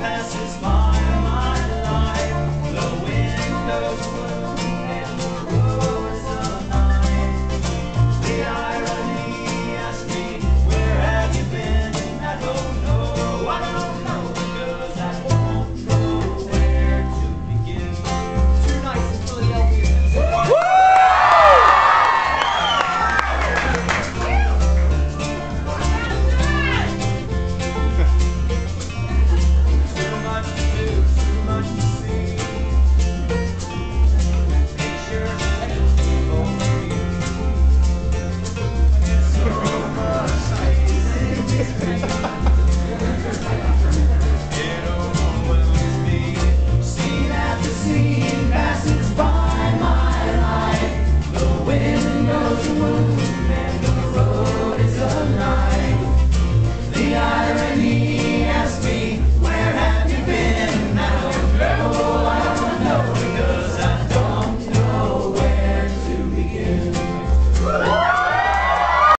passes by my life. The.